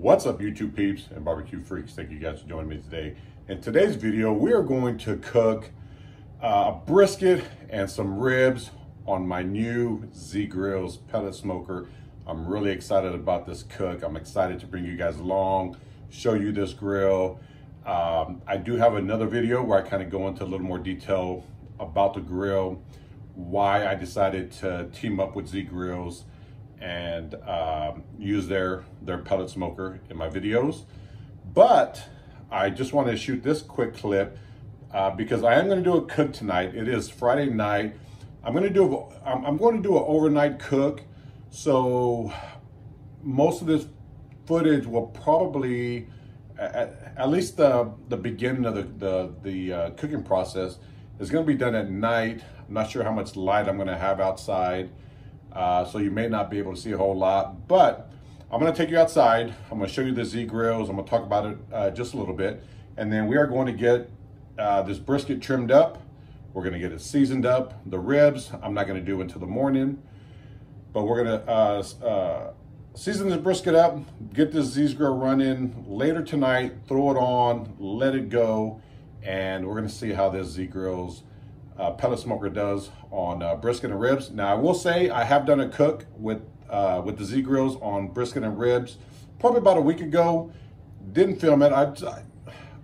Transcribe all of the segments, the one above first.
What's up YouTube peeps and barbecue freaks? Thank you guys for joining me today. In today's video, we are going to cook uh, a brisket and some ribs on my new Z Grills pellet smoker. I'm really excited about this cook. I'm excited to bring you guys along, show you this grill. Um, I do have another video where I kind of go into a little more detail about the grill, why I decided to team up with Z Grills and um, use their, their pellet smoker in my videos. But I just wanted to shoot this quick clip uh, because I am going to do a cook tonight. It is Friday night. I'm going to do a, I'm, I'm going to do an overnight cook. So most of this footage will probably, at, at least the, the beginning of the, the, the uh, cooking process is going to be done at night. I'm not sure how much light I'm going to have outside. Uh, so you may not be able to see a whole lot, but I'm gonna take you outside. I'm gonna show you the Z grills. I'm gonna talk about it uh, just a little bit. And then we are going to get uh, this brisket trimmed up. We're gonna get it seasoned up. The ribs, I'm not gonna do until the morning, but we're gonna uh, uh, season this brisket up, get this Z grill running later tonight, throw it on, let it go, and we're gonna see how this Z grills uh, pellet smoker does on uh, brisket and ribs. Now I will say I have done a cook with uh, with the Z grills on brisket and ribs probably about a week ago. Didn't film it. I, I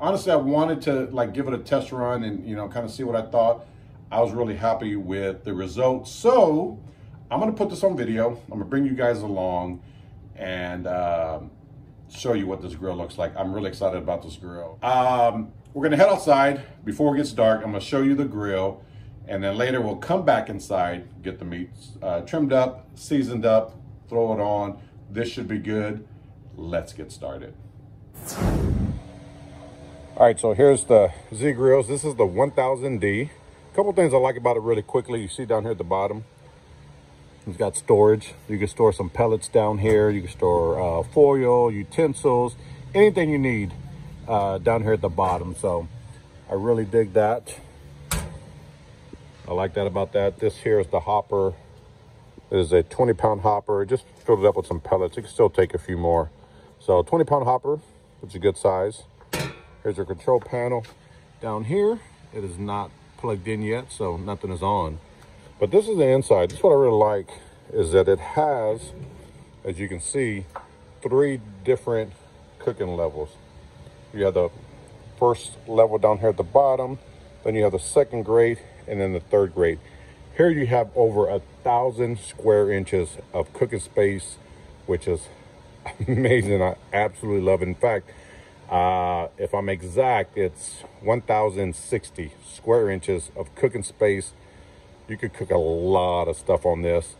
honestly I wanted to like give it a test run and you know kind of see what I thought. I was really happy with the results. So I'm gonna put this on video. I'm gonna bring you guys along and um, show you what this grill looks like. I'm really excited about this grill. Um, we're gonna head outside before it gets dark. I'm gonna show you the grill and then later we'll come back inside, get the meat uh, trimmed up, seasoned up, throw it on. This should be good. Let's get started. All right, so here's the Z Grills. This is the 1000D. A couple things I like about it really quickly. You see down here at the bottom, it's got storage. You can store some pellets down here. You can store uh, foil, utensils, anything you need uh, down here at the bottom. So I really dig that. I like that about that. This here is the hopper. It is a 20 pound hopper. Just filled it up with some pellets. It can still take a few more. So 20 pound hopper, it's a good size. Here's your control panel. Down here, it is not plugged in yet, so nothing is on. But this is the inside. This is what I really like, is that it has, as you can see, three different cooking levels. You have the first level down here at the bottom, then you have the second grade, and then the third grade. Here you have over a thousand square inches of cooking space, which is amazing. I absolutely love it. In fact, uh, if I'm exact, it's 1,060 square inches of cooking space. You could cook a lot of stuff on this.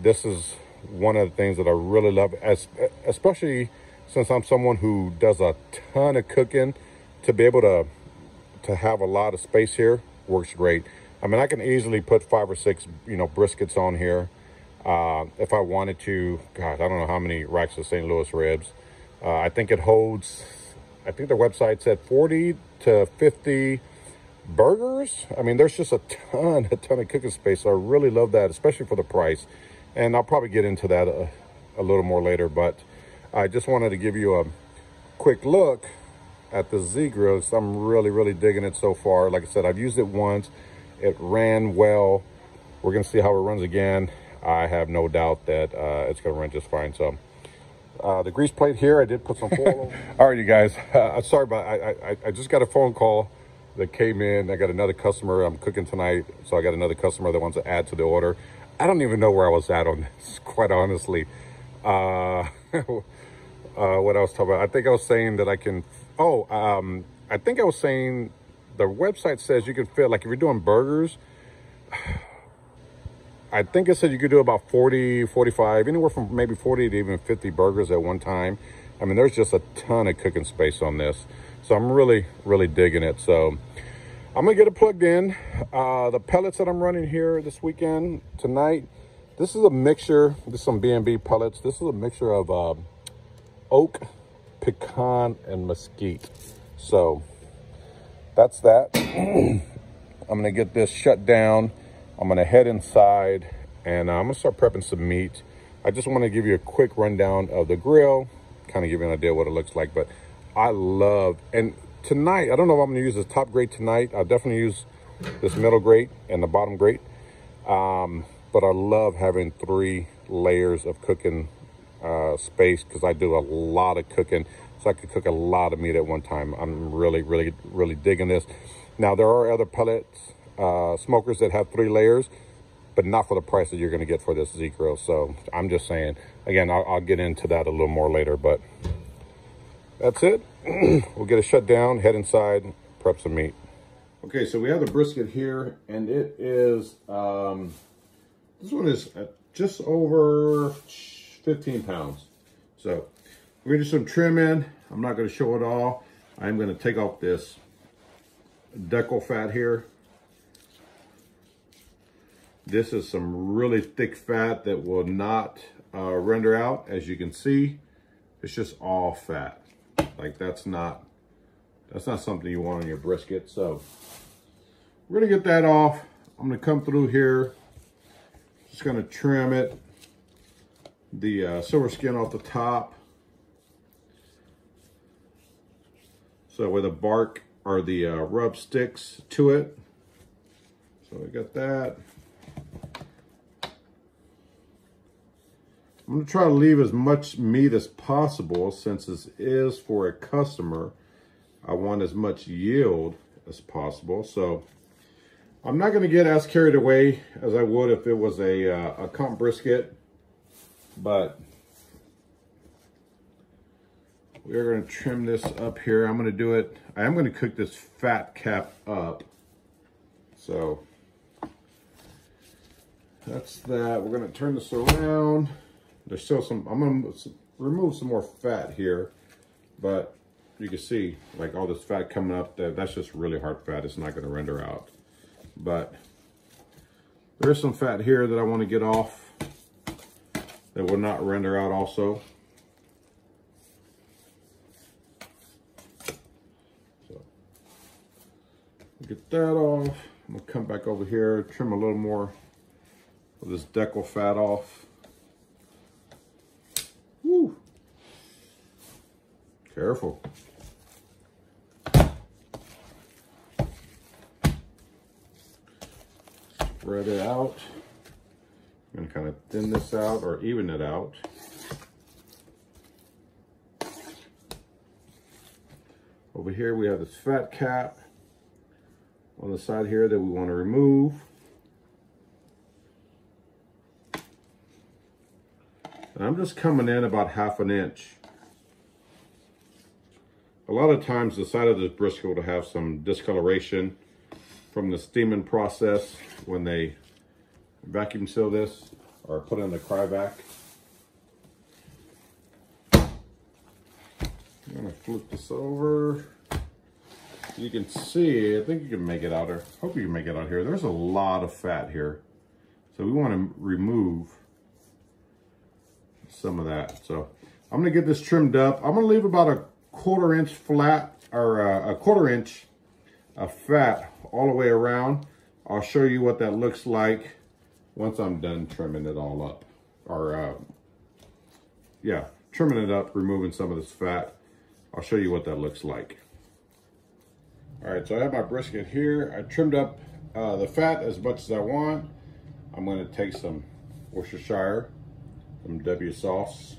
This is one of the things that I really love, as, especially since I'm someone who does a ton of cooking, to be able to to have a lot of space here works great. I mean, I can easily put five or six, you know, briskets on here. Uh, if I wanted to, God, I don't know how many racks of St. Louis ribs. Uh, I think it holds, I think the website said 40 to 50 burgers. I mean, there's just a ton, a ton of cooking space. So I really love that, especially for the price. And I'll probably get into that a, a little more later, but I just wanted to give you a quick look at the Z grill. So I'm really, really digging it so far. Like I said, I've used it once. It ran well. We're going to see how it runs again. I have no doubt that uh, it's going to run just fine. So uh, the grease plate here, I did put some foil All right, you guys. Uh, sorry about I, I, I just got a phone call that came in. I got another customer. I'm cooking tonight. So I got another customer that wants to add to the order. I don't even know where I was at on this, quite honestly. Uh, uh, what I was talking about. I think I was saying that I can Oh, um, I think I was saying the website says you can fit, like if you're doing burgers, I think it said you could do about 40, 45, anywhere from maybe 40 to even 50 burgers at one time. I mean, there's just a ton of cooking space on this. So I'm really, really digging it. So I'm gonna get it plugged in. Uh, the pellets that I'm running here this weekend, tonight, this is a mixture, this is some B&B pellets. This is a mixture of uh, oak, pecan and mesquite. So that's that. I'm gonna get this shut down. I'm gonna head inside and uh, I'm gonna start prepping some meat. I just wanna give you a quick rundown of the grill, kind of give you an idea what it looks like. But I love, and tonight, I don't know if I'm gonna use this top grate tonight. I'll definitely use this middle grate and the bottom grate. Um, but I love having three layers of cooking uh, space because I do a lot of cooking. So I could cook a lot of meat at one time. I'm really, really, really digging this. Now, there are other pellets, uh, smokers that have three layers, but not for the price that you're going to get for this Z grill. So I'm just saying, again, I'll, I'll get into that a little more later, but that's it. we'll get it shut down, head inside, prep some meat. Okay, so we have the brisket here, and it is, um, this one is just over 15 pounds. So we're gonna do some trimming. I'm not gonna show it all. I'm gonna take off this deckle fat here. This is some really thick fat that will not uh, render out. As you can see, it's just all fat. Like that's not, that's not something you want on your brisket. So we're gonna get that off. I'm gonna come through here, just gonna trim it, the uh, silver skin off the top. So where the bark or the uh, rub sticks to it. So we got that. I'm gonna try to leave as much meat as possible since this is for a customer. I want as much yield as possible. So I'm not to get as carried away as I would if it was a, uh, a comp brisket, but we are going to trim this up here. I'm going to do it. I am going to cook this fat cap up. So that's that. We're going to turn this around. There's still some, I'm going to remove some more fat here, but you can see like all this fat coming up there. That's just really hard fat. It's not going to render out but there's some fat here that I want to get off that will not render out also. So get that off. I'm gonna come back over here, trim a little more of this deckle fat off. Woo. Careful. spread it out. I'm kind of thin this out or even it out. Over here we have this fat cap on the side here that we want to remove. And I'm just coming in about half an inch. A lot of times the side of this brisket will have some discoloration from the steaming process when they vacuum seal this or put in the Cryovac. I'm gonna flip this over. You can see, I think you can make it out here. Hope you can make it out here. There's a lot of fat here. So we want to remove some of that. So I'm gonna get this trimmed up. I'm gonna leave about a quarter inch flat or uh, a quarter inch of fat all the way around. I'll show you what that looks like once I'm done trimming it all up. Or, uh, yeah, trimming it up, removing some of this fat. I'll show you what that looks like. All right, so I have my brisket here. I trimmed up uh, the fat as much as I want. I'm gonna take some Worcestershire, some W sauce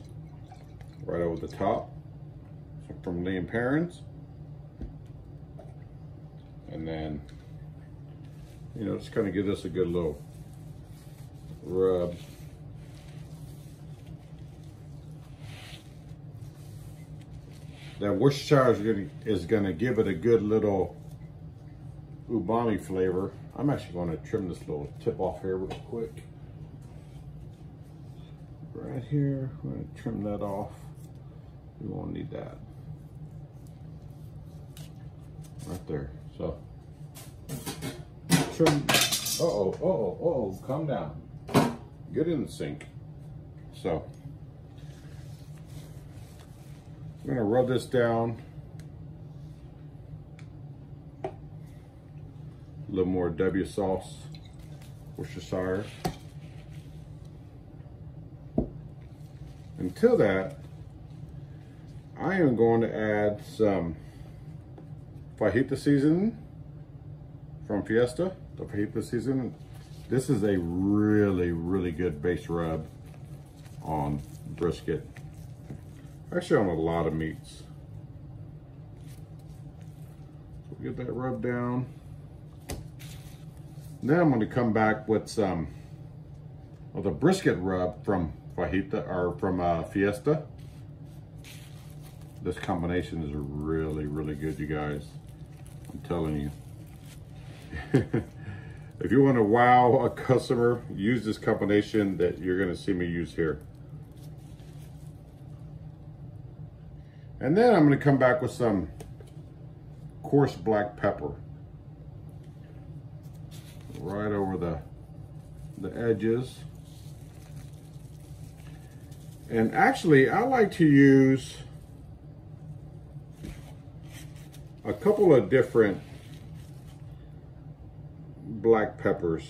right over the top from and Perrins. And then you know, just kind of give this a good little rub. That Worcestershire is gonna, is gonna give it a good little umami flavor. I'm actually gonna trim this little tip off here real quick. Right here, I'm gonna trim that off. We won't need that. Right there, so trim. Uh-oh, uh-oh, uh-oh, calm down. Get in the sink. So, I'm gonna rub this down. A little more W sauce, Worcestershire. Until that, I am going to add some fajita seasoning from Fiesta, the fajita seasoning. This is a really, really good base rub on brisket. Actually on a lot of meats. So get that rub down. Then I'm going to come back with some of the brisket rub from fajita or from uh, Fiesta. This combination is really, really good, you guys. I'm telling you. if you want to wow a customer, use this combination that you're going to see me use here. And then I'm going to come back with some coarse black pepper. Right over the, the edges. And actually, I like to use a couple of different black peppers.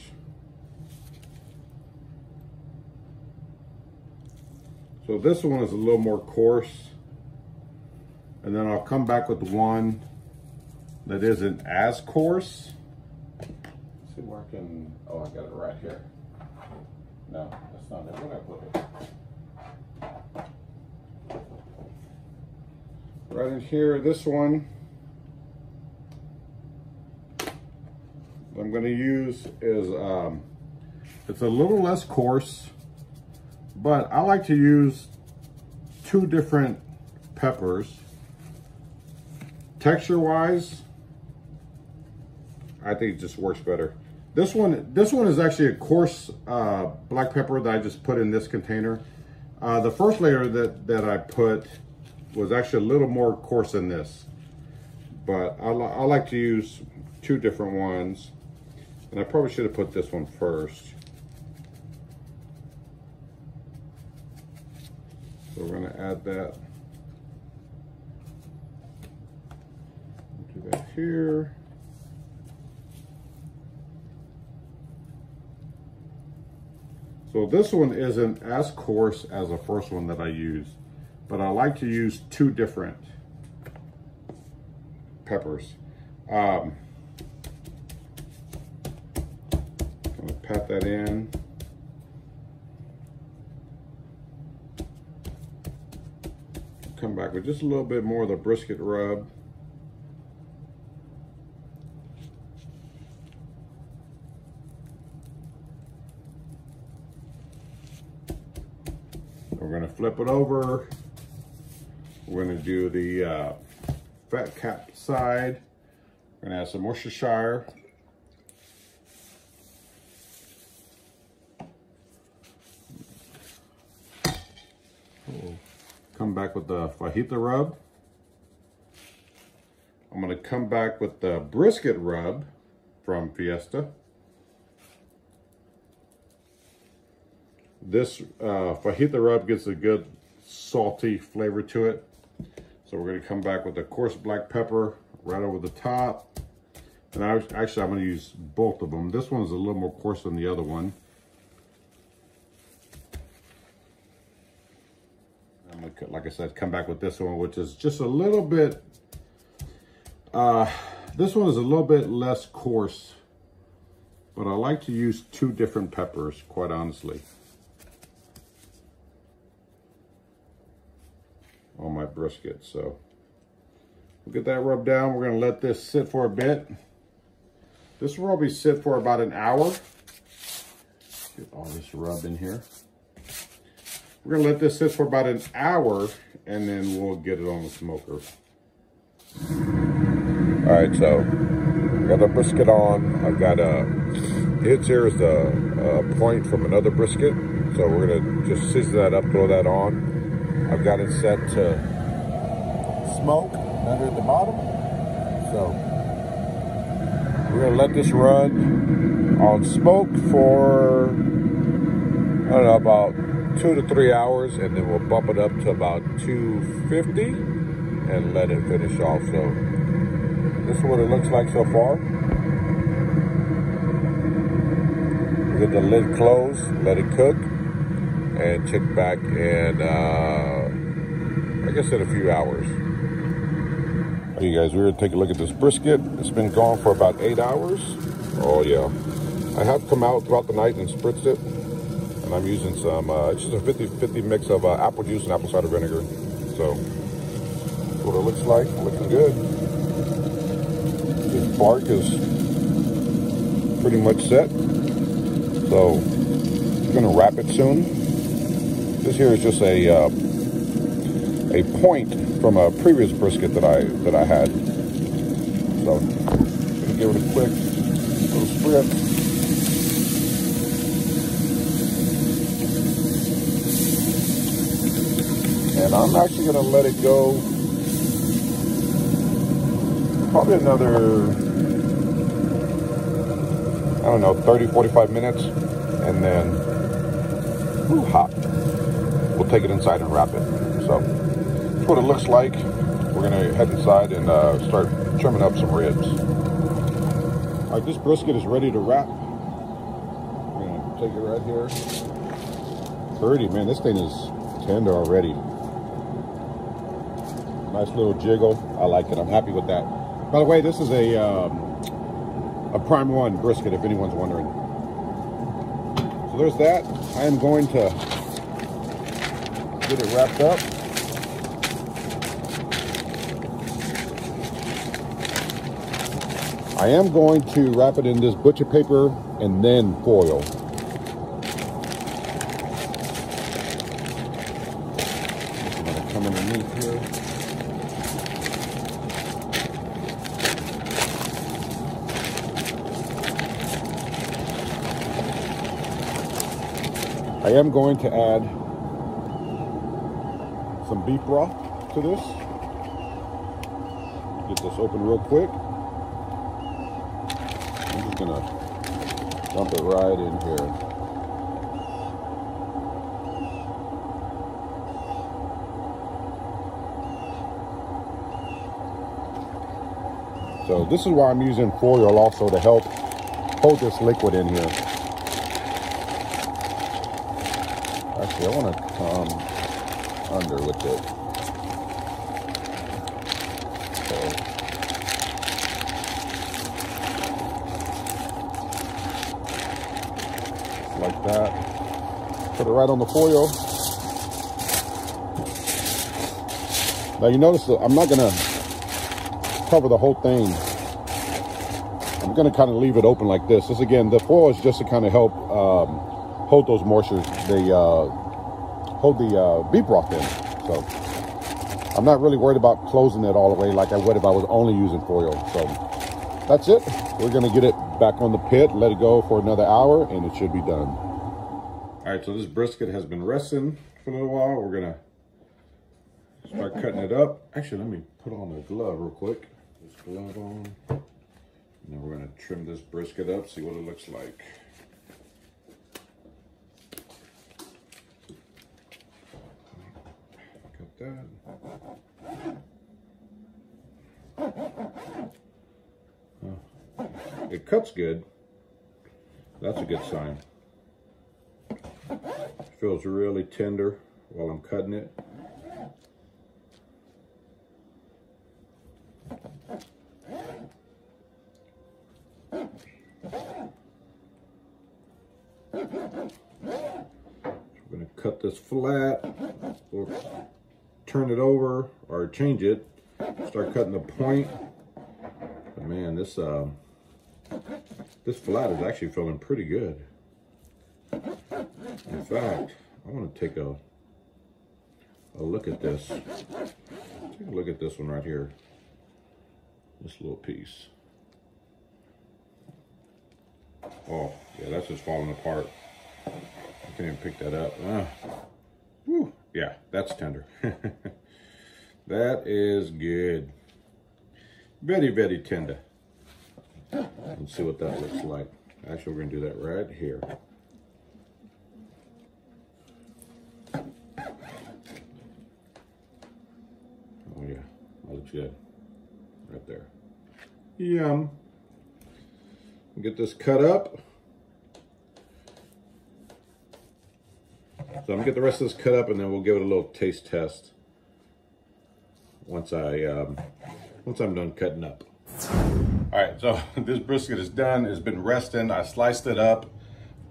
So this one is a little more coarse. And then I'll come back with one that isn't as coarse. Let's see where I can, oh, I got it right here. No, that's not it. Where did I put it? Right in here, this one. I'm going to use is, um, it's a little less coarse, but I like to use two different peppers. Texture wise, I think it just works better. This one, this one is actually a coarse uh, black pepper that I just put in this container. Uh, the first layer that, that I put was actually a little more coarse than this. But I, I like to use two different ones. And I probably should have put this one first. So we're gonna add that. Do that here. So this one isn't as coarse as the first one that I used, but I like to use two different peppers. Um, pat that in. Come back with just a little bit more of the brisket rub. We're gonna flip it over. We're gonna do the uh, fat cap side. We're gonna add some Worcestershire. Come back with the fajita rub. I'm gonna come back with the brisket rub from Fiesta. This uh, fajita rub gets a good salty flavor to it. So we're gonna come back with the coarse black pepper right over the top. And I, actually, I'm gonna use both of them. This one's a little more coarse than the other one. Like I said, come back with this one, which is just a little bit, uh, this one is a little bit less coarse, but I like to use two different peppers, quite honestly. On my brisket, so. We'll get that rubbed down. We're gonna let this sit for a bit. This will probably sit for about an hour. Get all this rub in here. We're gonna let this sit for about an hour and then we'll get it on the smoker. All right, so got the brisket on. I've got a, his here is the uh, point from another brisket. So we're gonna just season that up, throw that on. I've got it set to smoke under the bottom. So we're gonna let this run on smoke for, I don't know, about two to three hours and then we'll bump it up to about 250 and let it finish off. So this is what it looks like so far. Get the lid closed, let it cook, and check back in, uh, I guess in a few hours. Hey guys, we're gonna take a look at this brisket. It's been gone for about eight hours. Oh yeah. I have come out throughout the night and spritzed it. And I'm using some, uh, it's just a 50-50 mix of uh, apple juice and apple cider vinegar. So, what it looks like, looking good. This bark is pretty much set. So, I'm gonna wrap it soon. This here is just a, uh, a point from a previous brisket that I that I had. So, gonna give it a quick little spritz. And I'm actually gonna let it go probably another, I don't know, 30, 45 minutes. And then, whew, hot. We'll take it inside and wrap it. So, that's what it looks like. We're gonna head inside and uh, start trimming up some ribs. All right, this brisket is ready to wrap. We're gonna take it right here. Pretty, man, this thing is tender already. Nice little jiggle. I like it. I'm happy with that. By the way, this is a um, a prime one brisket, if anyone's wondering. So there's that. I am going to get it wrapped up. I am going to wrap it in this butcher paper and then foil. come underneath here. I am going to add some beef broth to this. Get this open real quick. I'm just gonna dump it right in here. So this is why I'm using foil also to help hold this liquid in here. Actually, I want to come under with it. Like that. Put it right on the foil. Now you notice that I'm not going to cover the whole thing. I'm going to kind of leave it open like this. This again, the foil is just to kind of help um, hold those moistures, they uh, hold the uh, beef broth in. So I'm not really worried about closing it all the way like I would if I was only using foil. So that's it. We're gonna get it back on the pit, let it go for another hour, and it should be done. All right, so this brisket has been resting for a little while. We're gonna start cutting it up. Actually, let me put on the glove real quick. This glove on. And then we're gonna trim this brisket up, see what it looks like. It cuts good. That's a good sign. Feels really tender while I'm cutting it. We're going to cut this flat or turn it over or change it, start cutting the point. But man, this uh, this flat is actually feeling pretty good. In fact, I want to take a a look at this. Take a look at this one right here. This little piece. Oh, yeah, that's just falling apart. I can't even pick that up. Ah. Yeah, that's tender. that is good. Very, very tender. Let's see what that looks like. Actually, we're going to do that right here. Oh, yeah. That looks good. Right there. Yum. Get this cut up. So I'm gonna get the rest of this cut up and then we'll give it a little taste test. once I um, once I'm done cutting up. All right, so this brisket is done. It's been resting. I sliced it up.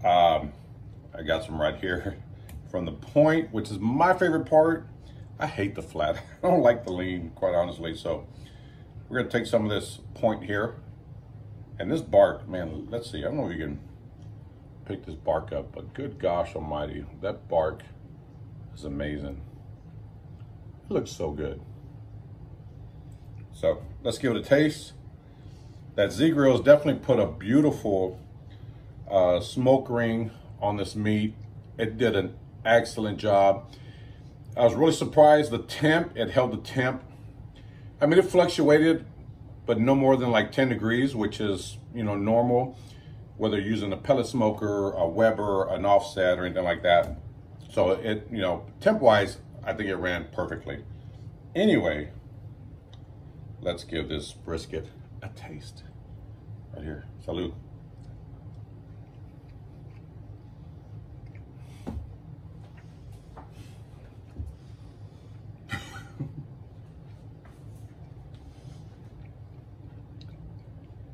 Um, I got some right here from the point, which is my favorite part. I hate the flat. I don't like the lean, quite honestly. So we're gonna take some of this point here. And this bark, man, let's see. I don't know if you can pick this bark up, but good gosh almighty, that bark is amazing. It looks so good. So let's give it a taste. That Z Grills definitely put a beautiful uh, smoke ring on this meat. It did an excellent job. I was really surprised the temp, it held the temp. I mean, it fluctuated, but no more than like 10 degrees, which is, you know, normal, whether you're using a pellet smoker, a Weber, an offset, or anything like that. So it, you know, temp-wise, I think it ran perfectly. Anyway, let's give this brisket a taste. Right here. Salute.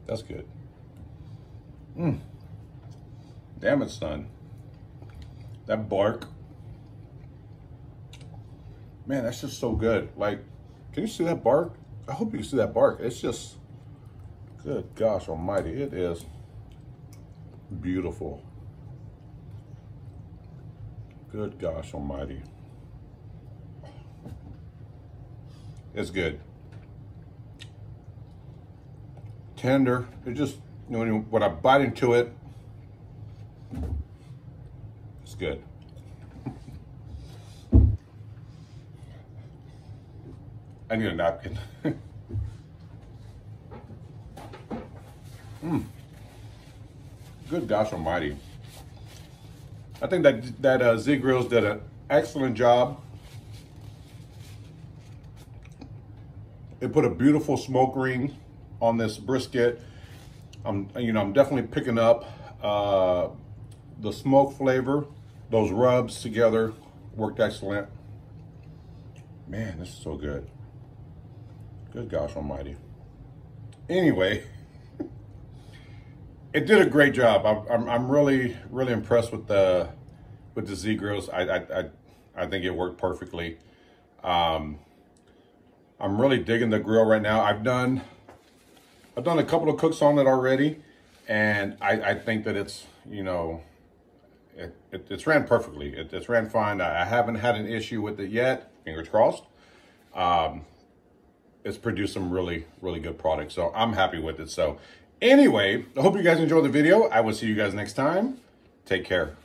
That's good. Mmm. Damn it, son. That bark. Man, that's just so good. Like, can you see that bark? I hope you can see that bark. It's just, good gosh almighty. It is beautiful. Good gosh almighty. It's good. tender. It just, you know, when I bite into it, it's good. I need a napkin. Mmm. Good gosh almighty. I think that that uh, Z Grills did an excellent job. It put a beautiful smoke ring on this brisket. I'm, you know, I'm definitely picking up uh, the smoke flavor. Those rubs together worked excellent. Man, this is so good. Good gosh almighty. Anyway, it did a great job. I'm, I'm, really, really impressed with the with the Z grills. I, I, I, I think it worked perfectly. Um, I'm really digging the grill right now. I've done I've done a couple of cooks on it already, and I, I think that it's, you know, it, it, it's ran perfectly. It, it's ran fine. I, I, haven't had an issue with it yet, fingers crossed. Um, it's produced some really, really good products, so I'm happy with it. So anyway, I hope you guys enjoyed the video. I will see you guys next time. Take care.